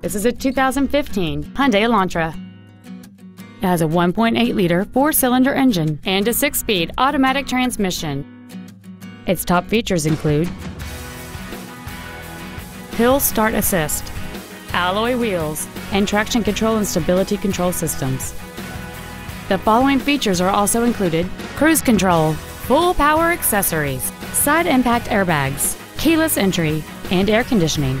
This is a 2015 Hyundai Elantra. It has a 1.8-liter four-cylinder engine and a six-speed automatic transmission. Its top features include Hill Start Assist, alloy wheels, and traction control and stability control systems. The following features are also included cruise control, full power accessories, side impact airbags, keyless entry, and air conditioning.